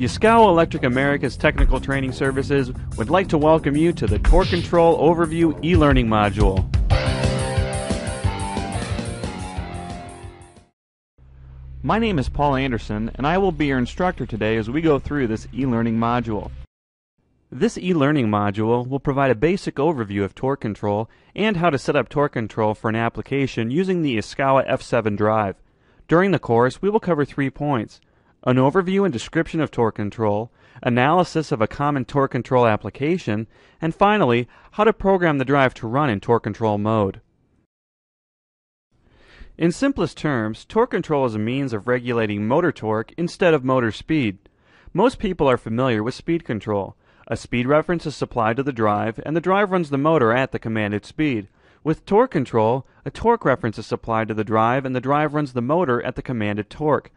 Yaskawa Electric America's Technical Training Services would like to welcome you to the Torque Control Overview e-learning module. My name is Paul Anderson, and I will be your instructor today as we go through this e-learning module. This e-learning module will provide a basic overview of torque control and how to set up torque control for an application using the Yaskawa F7 drive. During the course, we will cover three points an overview and description of torque control, analysis of a common torque control application, and finally, how to program the drive to run in torque control mode. In simplest terms, torque control is a means of regulating motor torque instead of motor speed. Most people are familiar with speed control. A speed reference is supplied to the drive, and the drive runs the motor at the commanded speed. With torque control, a torque reference is supplied to the drive, and the drive runs the motor at the commanded torque.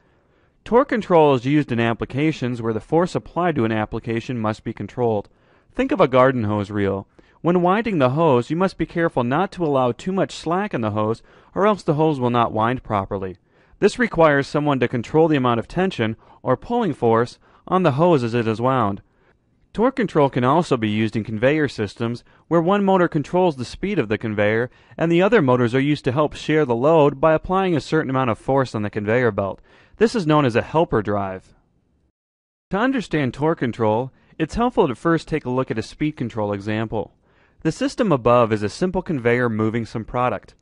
Torque control is used in applications where the force applied to an application must be controlled. Think of a garden hose reel. When winding the hose, you must be careful not to allow too much slack in the hose, or else the hose will not wind properly. This requires someone to control the amount of tension, or pulling force, on the hose as it is wound. Torque control can also be used in conveyor systems where one motor controls the speed of the conveyor and the other motors are used to help share the load by applying a certain amount of force on the conveyor belt. This is known as a helper drive. To understand torque control, it's helpful to first take a look at a speed control example. The system above is a simple conveyor moving some product.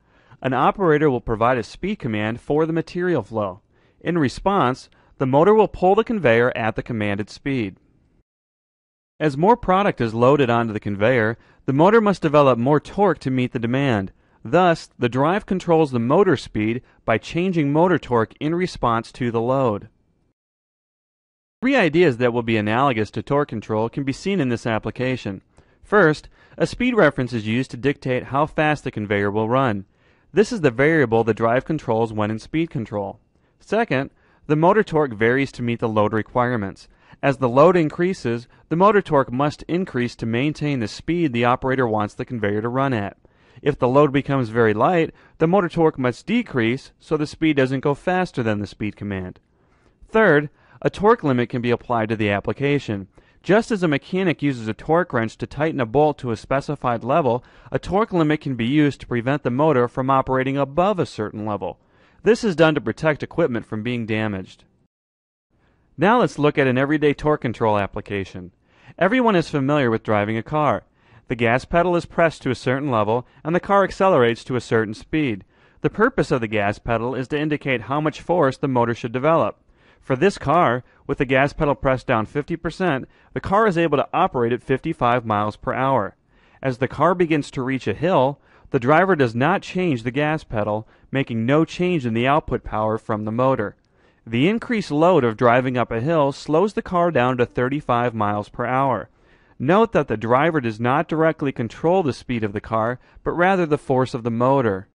An operator will provide a speed command for the material flow. In response, the motor will pull the conveyor at the commanded speed. As more product is loaded onto the conveyor, the motor must develop more torque to meet the demand. Thus, the drive controls the motor speed by changing motor torque in response to the load. Three ideas that will be analogous to torque control can be seen in this application. First, a speed reference is used to dictate how fast the conveyor will run. This is the variable the drive controls when in speed control. Second, the motor torque varies to meet the load requirements. As the load increases, the motor torque must increase to maintain the speed the operator wants the conveyor to run at. If the load becomes very light, the motor torque must decrease so the speed doesn't go faster than the speed command. Third, a torque limit can be applied to the application. Just as a mechanic uses a torque wrench to tighten a bolt to a specified level, a torque limit can be used to prevent the motor from operating above a certain level. This is done to protect equipment from being damaged. Now let's look at an everyday torque control application. Everyone is familiar with driving a car. The gas pedal is pressed to a certain level, and the car accelerates to a certain speed. The purpose of the gas pedal is to indicate how much force the motor should develop. For this car, with the gas pedal pressed down 50%, the car is able to operate at 55 miles per hour. As the car begins to reach a hill, the driver does not change the gas pedal, making no change in the output power from the motor. The increased load of driving up a hill slows the car down to 35 miles per hour. Note that the driver does not directly control the speed of the car, but rather the force of the motor.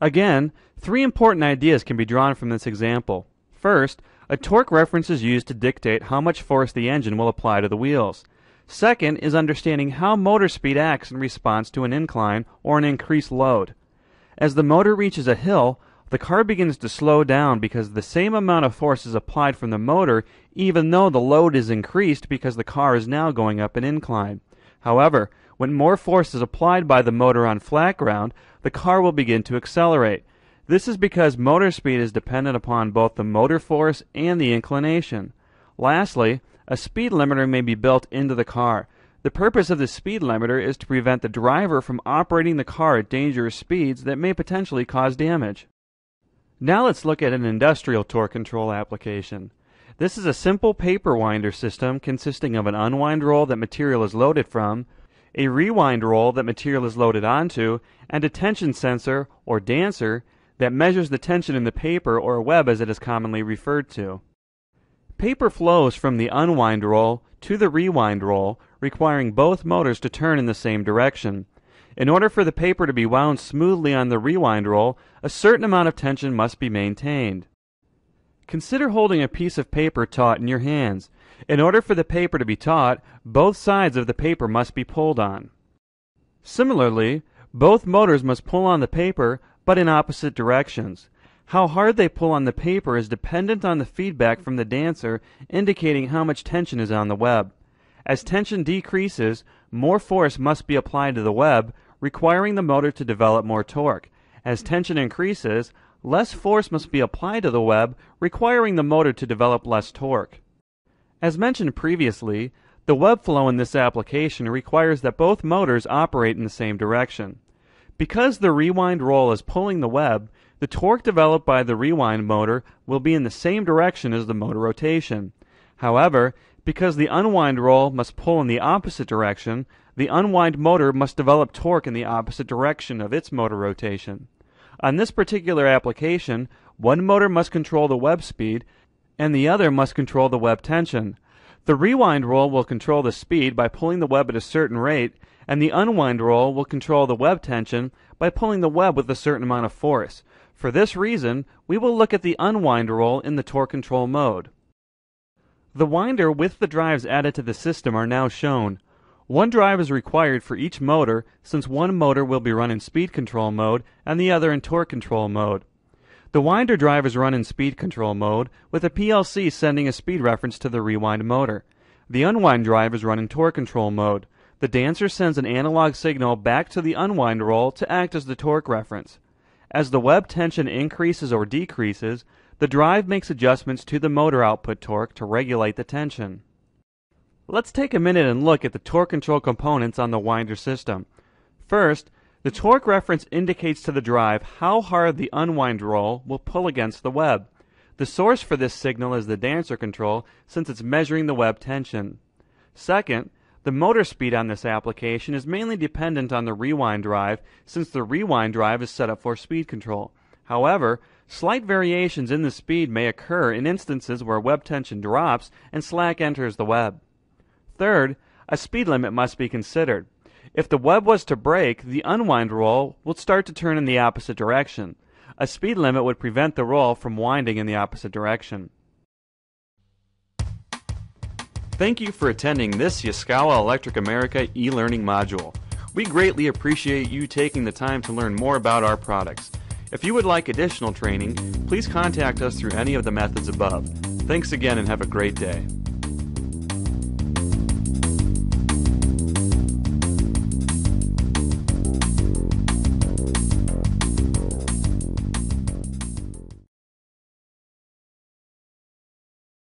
Again, three important ideas can be drawn from this example. First, a torque reference is used to dictate how much force the engine will apply to the wheels. Second is understanding how motor speed acts in response to an incline or an increased load. As the motor reaches a hill, the car begins to slow down because the same amount of force is applied from the motor even though the load is increased because the car is now going up an incline. However, when more force is applied by the motor on flat ground, the car will begin to accelerate. This is because motor speed is dependent upon both the motor force and the inclination. Lastly, a speed limiter may be built into the car. The purpose of the speed limiter is to prevent the driver from operating the car at dangerous speeds that may potentially cause damage. Now let's look at an industrial torque control application. This is a simple paper winder system consisting of an unwind roll that material is loaded from, a rewind roll that material is loaded onto, and a tension sensor, or dancer, that measures the tension in the paper or web as it is commonly referred to. Paper flows from the unwind roll to the rewind roll, requiring both motors to turn in the same direction. In order for the paper to be wound smoothly on the rewind roll, a certain amount of tension must be maintained. Consider holding a piece of paper taut in your hands. In order for the paper to be taut, both sides of the paper must be pulled on. Similarly, both motors must pull on the paper, but in opposite directions. How hard they pull on the paper is dependent on the feedback from the dancer indicating how much tension is on the web. As tension decreases, more force must be applied to the web, requiring the motor to develop more torque. As tension increases, less force must be applied to the web, requiring the motor to develop less torque. As mentioned previously, the web flow in this application requires that both motors operate in the same direction. Because the rewind roll is pulling the web, the torque developed by the rewind motor will be in the same direction as the motor rotation. However, because the unwind roll must pull in the opposite direction, the unwind motor must develop torque in the opposite direction of its motor rotation. On this particular application, one motor must control the web speed and the other must control the web tension. The rewind roll will control the speed by pulling the web at a certain rate, and the unwind roll will control the web tension by pulling the web with a certain amount of force. For this reason, we will look at the unwind roll in the torque control mode. The winder with the drives added to the system are now shown. One drive is required for each motor since one motor will be run in speed control mode and the other in torque control mode. The winder drive is run in speed control mode with a PLC sending a speed reference to the rewind motor. The unwind drive is run in torque control mode. The dancer sends an analog signal back to the unwind roll to act as the torque reference. As the web tension increases or decreases, the drive makes adjustments to the motor output torque to regulate the tension. Let's take a minute and look at the torque control components on the winder system. First, the torque reference indicates to the drive how hard the unwind roll will pull against the web. The source for this signal is the dancer control since it's measuring the web tension. Second, the motor speed on this application is mainly dependent on the rewind drive since the rewind drive is set up for speed control. However, slight variations in the speed may occur in instances where web tension drops and slack enters the web. Third, a speed limit must be considered. If the web was to break, the unwind roll would start to turn in the opposite direction. A speed limit would prevent the roll from winding in the opposite direction. Thank you for attending this Yaskawa Electric America e-learning module. We greatly appreciate you taking the time to learn more about our products. If you would like additional training, please contact us through any of the methods above. Thanks again and have a great day.